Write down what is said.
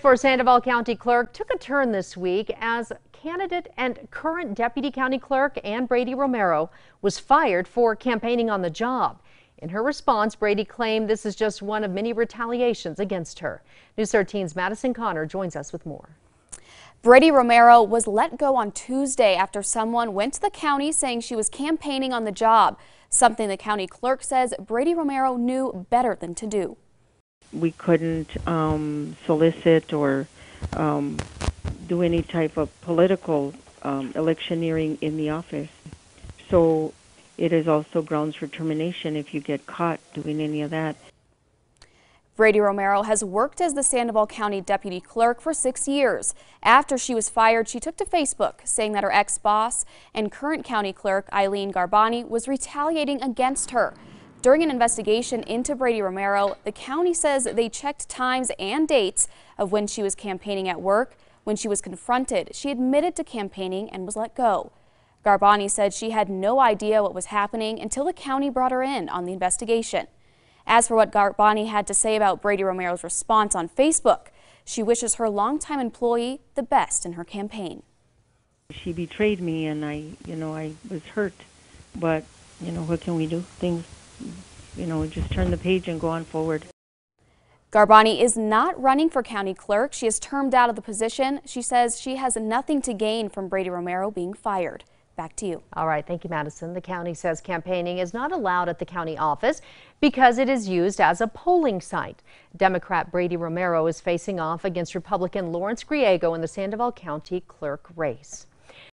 for Sandoval County Clerk took a turn this week as candidate and current Deputy County Clerk Ann Brady Romero was fired for campaigning on the job. In her response, Brady claimed this is just one of many retaliations against her. News 13's Madison Connor joins us with more. Brady Romero was let go on Tuesday after someone went to the county saying she was campaigning on the job, something the county clerk says Brady Romero knew better than to do we couldn't um, solicit or um, do any type of political um, electioneering in the office. So it is also grounds for termination if you get caught doing any of that. Brady Romero has worked as the Sandoval County Deputy Clerk for six years. After she was fired, she took to Facebook saying that her ex-boss and current county clerk Eileen Garbani was retaliating against her. During an investigation into Brady Romero, the county says they checked times and dates of when she was campaigning at work. When she was confronted, she admitted to campaigning and was let go. Garbani said she had no idea what was happening until the county brought her in on the investigation. As for what Garbani had to say about Brady Romero's response on Facebook, she wishes her longtime employee the best in her campaign. She betrayed me and I, you know, I was hurt, but, you know, what can we do? Things you know, just turn the page and go on forward. Garbani is not running for county clerk. She is termed out of the position. She says she has nothing to gain from Brady Romero being fired. Back to you. All right. Thank you, Madison. The county says campaigning is not allowed at the county office because it is used as a polling site. Democrat Brady Romero is facing off against Republican Lawrence Griego in the Sandoval County clerk race.